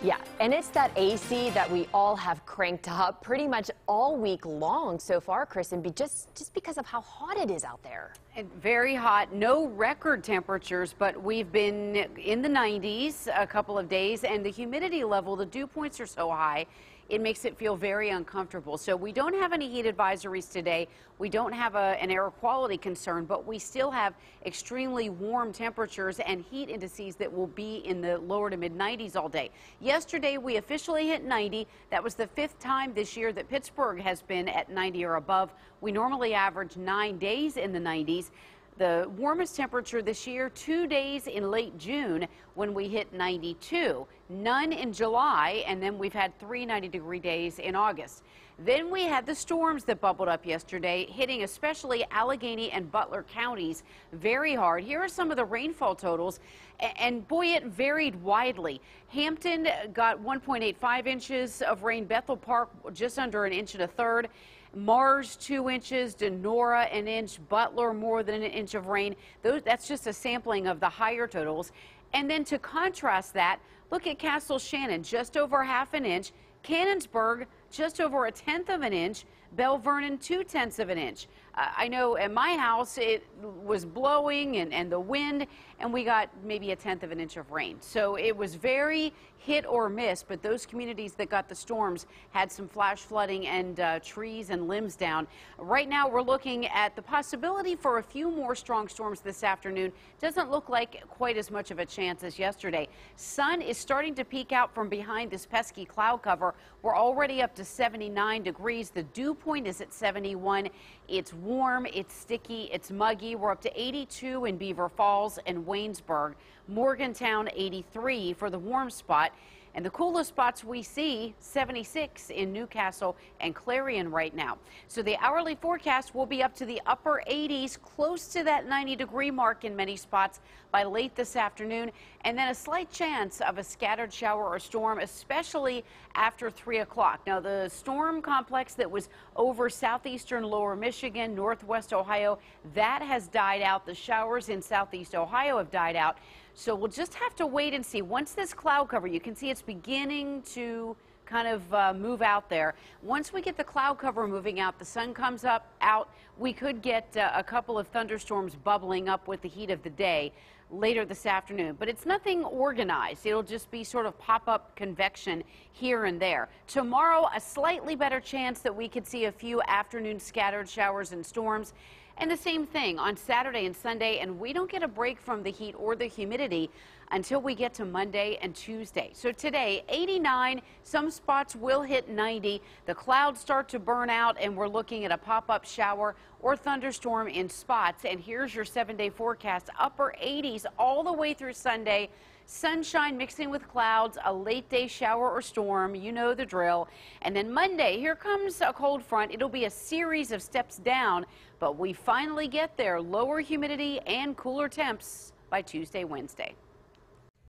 Yeah, and it's that AC that we all have cranked up pretty much all week long so far, Kristin, be just, just because of how hot it is out there. And very hot, no record temperatures, but we've been in the 90s a couple of days, and the humidity level, the dew points are so high, it makes it feel very uncomfortable. So we don't have any heat advisories today. We don't have a, an air quality concern, but we still have extremely warm temperatures and heat indices that will be in the lower to mid 90s all day. Yesterday, we officially hit 90. That was the fifth time this year that Pittsburgh has been at 90 or above. We normally average nine days in the 90s the warmest temperature this year, two days in late June when we hit 92, none in July, and then we've had three 90 degree days in August. Then we had the storms that bubbled up yesterday, hitting especially Allegheny and Butler counties very hard. Here are some of the rainfall totals, and boy, it varied widely. Hampton got 1.85 inches of rain, Bethel Park just under an inch and a third. Mars two inches, Donora an inch, Butler more than an inch of rain. Those, that's just a sampling of the higher totals. And then to contrast that, look at Castle Shannon, just over half an inch. Canonsburg, just over a tenth of an inch. Belle Vernon, two tenths of an inch. Uh, I know at my house it was blowing and, and the wind, and we got maybe a tenth of an inch of rain. So it was very hit or miss, but those communities that got the storms had some flash flooding and uh, trees and limbs down. Right now, we're looking at the possibility for a few more strong storms this afternoon. Doesn't look like quite as much of a chance as yesterday. Sun is starting to peek out from behind this pesky cloud cover. We're already up to 79 degrees. The dew point is at 71. It's warm, it's sticky, it's muggy. We're up to 82 in Beaver Falls and Waynesburg. Morgantown 83 for the warm spot. And the coolest spots we see 76 in New Castle and Clarion right now. So the hourly forecast will be up to the upper 80s, close to that 90 degree mark in many spots by late this afternoon. And then a slight chance of a scattered shower or storm, especially after 3 o'clock. Now, the storm complex that was over southeastern lower Michigan, northwest Ohio, that has died out. The showers in southeast Ohio have died out. So we'll just have to wait and see. Once this cloud cover, you can see it's beginning to kind of uh, move out there. Once we get the cloud cover moving out, the sun comes up out, we could get uh, a couple of thunderstorms bubbling up with the heat of the day later this afternoon. But it's nothing organized. It'll just be sort of pop-up convection here and there. Tomorrow, a slightly better chance that we could see a few afternoon scattered showers and storms. And the same thing on Saturday and Sunday, and we don't get a break from the heat or the humidity until we get to Monday and Tuesday. So today, 89, some spots will hit 90. The clouds start to burn out, and we're looking at a pop-up shower or thunderstorm in spots. And here's your seven-day forecast, upper 80s all the way through Sunday. Sunshine mixing with clouds, a late day shower or storm. You know the drill. And then Monday, here comes a cold front. It'll be a series of steps down, but we finally get there. Lower humidity and cooler temps by Tuesday, Wednesday.